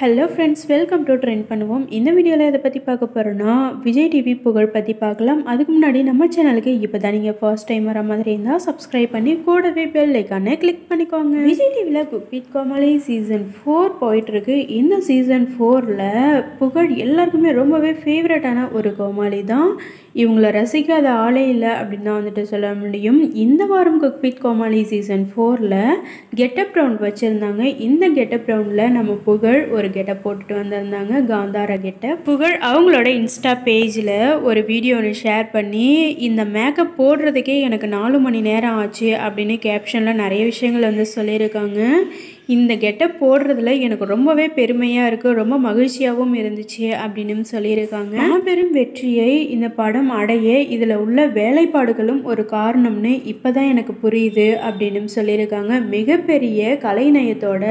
Hello friends welcome to trend பண்ணுவோம் இந்த வீடியோவில் இதை பற்றி பார்க்க போகிறோன்னா விஜய் டிவி புகழ் பற்றி பார்க்கலாம். அதுக்கு முன்னாடி நம்ம சேனலுக்கு இப்போ தான் நீங்கள் ஃபர்ஸ்ட் டைம் வர மாதிரி இருந்தால் சப்ஸ்கிரைப் பண்ணி கூடவே பெல் ஐக்கானை கிளிக் பண்ணிக்கோங்க. விஜய் டிவியில் cook with Komali season four போயிட்டுருக்கு. இந்த சீசன் ஃபோரில் புகழ் எல்லாருக்குமே ரொம்பவே ஃபேவரட்டான ஒரு கோமாளி தான். இவங்கள ரசிக்காத ஆளே இல்லை அப்படின்னு தான் வந்துட்டு சொல்ல முடியும். இந்த வாரம் குக் கோமாளி சீசன் ஃபோரில் கெட்டப் ரவுண்ட் வச்சுருந்தாங்க. இந்த கெட்டப் ரவுண்டில் நம்ம புகழ் ஒரு கெட்டப் போட்டுட்டு வந்திருந்தாங்க காந்தார கெட்டப் புகழ் அவங்களோட இன்ஸ்டா பேஜில் ஒரு வீடியோ ஒன்று ஷேர் பண்ணி இந்த மேக்கப் போடுறதுக்கே எனக்கு நாலு மணி நேரம் ஆச்சு அப்படின்னு கேப்ஷனில் நிறைய விஷயங்கள் வந்து சொல்லியிருக்காங்க. இந்த கெட்டப் போடுறதுல எனக்கு ரொம்பவே பெருமையாக இருக்குது ரொம்ப மகிழ்ச்சியாகவும் இருந்துச்சு அப்படின்னு சொல்லியிருக்காங்க. மாபெரும் வெற்றியை இந்த படம் அடைய இதில் உள்ள வேலைப்பாடுகளும் ஒரு காரணம்னு இப்போ தான் எனக்கு புரியுது அப்படின்னு சொல்லியிருக்காங்க. மிகப்பெரிய கலைநயத்தோட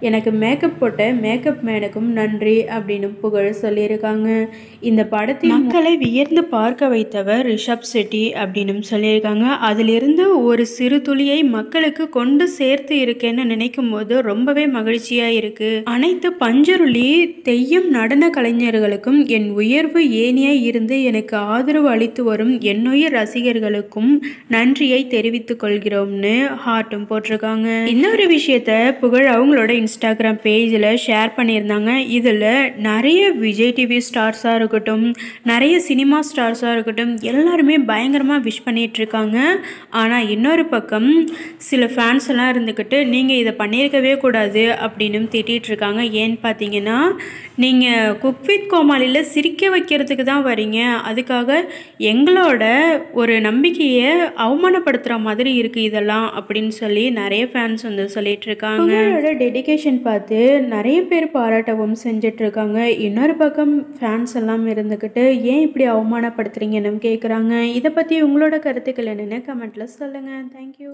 எனக்கு மேக்கப் போட்ட மேக்கப் மேனுக்கும் நன்றி அப்படின்னு புகழ் சொல்லியிருக்காங்க. இந்த படத்தில் மக்களை வியர்ந்து பார்க்க வைத்தவர் ரிஷப் செட்டி அப்படின்னு சொல்லியிருக்காங்க. அதிலிருந்து ஒரு சிறு துளியை மக்களுக்கு கொண்டு சேர்த்து இருக்கேன்னு நினைக்கும் போது ரொம்பவே மகிழ்ச்சியாக இருக்குது அனைத்து பஞ்சருளி தெய்யம் நடன கலைஞர்களுக்கும் என் உயர்வு ஏனியாய் இருந்து எனக்கு ஆதரவு அளித்து வரும் என்னுயிர் ரசிகர்களுக்கும் நன்றியை தெரிவித்துக் கொள்கிறோம்னு ஹார்ட்டும் போட்டிருக்காங்க. இன்னொரு விஷயத்த புகழ் அவங்களோட இன்ஸ்டாகிராம் பேஜில் ஷேர் பண்ணியிருந்தாங்க. இதில் நிறைய விஜய் டிவி ஸ்டார்ஸாக இருக்கட்டும் நிறைய சினிமா ஸ்டார்ஸாக இருக்கட்டும் எல்லாருமே பயங்கரமாக விஷ் பண்ணிகிட்ருக்காங்க ஆனால் இன்னொரு பக்கம் சில ஃபேன்ஸ் எல்லாம் இருந்துக்கிட்டு நீங்கள் இதை பண்ணியிருக்கவே கூடாது அப்படின்னு திட்டிகிட்டு இருக்காங்க ஏன்னு பார்த்தீங்கன்னா நீங்கள் குக் வித் கோமாளியில் சிரிக்க வைக்கிறதுக்கு தான் வரீங்க. அதுக்காக எங்களோட ஒரு நம்பிக்கையை அவமானப்படுத்துகிற மாதிரி இருக்குது இதெல்லாம் அப்படின்னு சொல்லி நிறைய ஃபேன்ஸ் வந்து சொல்லிகிட்ருக்காங்க. உங்களோட டெடிகேஷன் பார்த்து நிறைய பேர் பாராட்டவும் செஞ்சிட்ருக்காங்க இன்னொரு பக்கம் ஃபேன்ஸ் எல்லாம் இருந்துக்கிட்டு ஏன் இப்படி அவமானப்படுத்துறீங்கன்னு கேட்குறாங்க இதை பற்றி உங்களோட கருத்துக்கள் என்னென்னு கமெண்ட்டில் சொல்லுங்கள் தேங்க்யூ